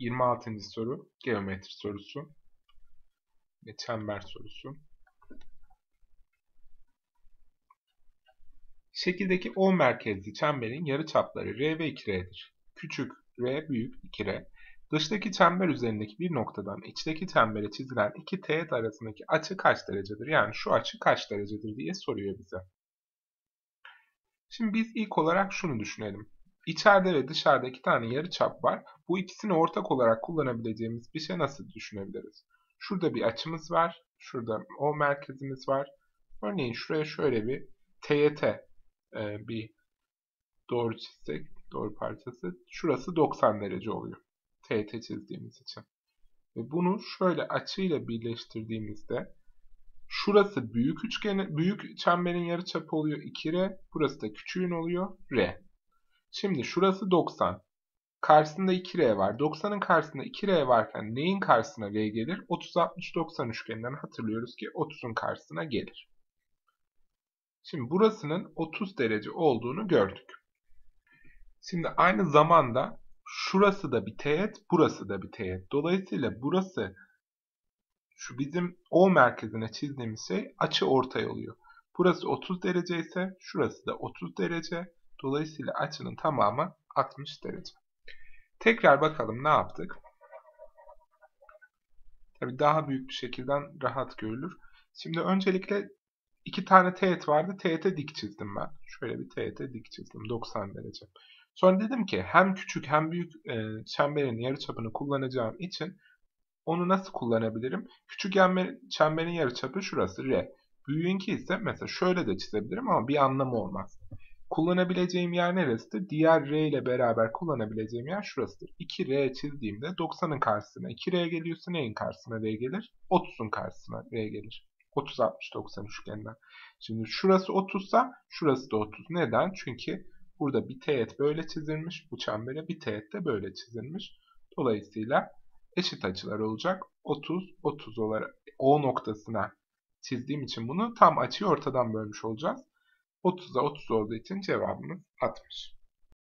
26. soru geometri sorusu ve çember sorusu. Şekildeki O merkezli çemberin yarıçapları R ve 2R'dir. Küçük R büyük 2R. Dıştaki çember üzerindeki bir noktadan içteki çembere çizilen iki teğet arasındaki açı kaç derecedir? Yani şu açı kaç derecedir diye soruyor bize. Şimdi biz ilk olarak şunu düşünelim. İçeride ve dışarıda iki tane yarıçap var. Bu ikisini ortak olarak kullanabileceğimiz bir şey nasıl düşünebiliriz? Şurada bir açımız var. Şurada O merkezimiz var. Örneğin şuraya şöyle bir TYT e, bir doğru çizsek, doğru parçası. Şurası 90 derece oluyor. TYT çizdiğimiz için. Ve bunu şöyle açıyla birleştirdiğimizde şurası büyük üçgen, büyük çemberin yarıçapı oluyor 2R. Burası da küçüğün oluyor R. Şimdi şurası 90. Karşısında 2R var. 90'ın karşısında 2R varken neyin karşısına R gelir? 30, 60, 90 üçgeninden hatırlıyoruz ki 30'un karşısına gelir. Şimdi burasının 30 derece olduğunu gördük. Şimdi aynı zamanda şurası da bir teğet, burası da bir teğet. Dolayısıyla burası şu bizim O merkezine çizdiğimiz şey açı ortay oluyor. Burası 30 derece ise şurası da 30 derece. Dolayısıyla açının tamamı 60 derece. Tekrar bakalım ne yaptık. Tabii daha büyük bir şekilden rahat görülür. Şimdi öncelikle iki tane teğet vardı. Teğete dik çizdim ben. Şöyle bir teğete dik çizdim. 90 derece. Sonra dedim ki hem küçük hem büyük e, çemberin yarıçapını kullanacağım için onu nasıl kullanabilirim? Küçük çemberin yarıçapı şurası R. Büyüğünki ise mesela şöyle de çizebilirim ama bir anlamı olmaz. Kullanabileceğim yer neresidir? Diğer R ile beraber kullanabileceğim yer şurasıdır. 2R çizdiğimde 90'ın karşısına 2R geliyorsa neyin karşısına R gelir? 30'un karşısına R gelir. 30, 60, 90 üçgenden. Şimdi şurası 30 sa şurası da 30. Neden? Çünkü burada bir teğet böyle çizilmiş. Bu çembere bir teğet de böyle çizilmiş. Dolayısıyla eşit açılar olacak. 30, 30 olarak O noktasına çizdiğim için bunu tam açıyı ortadan bölmüş olacağız. 30'a 30 olduğu için cevabımız 60.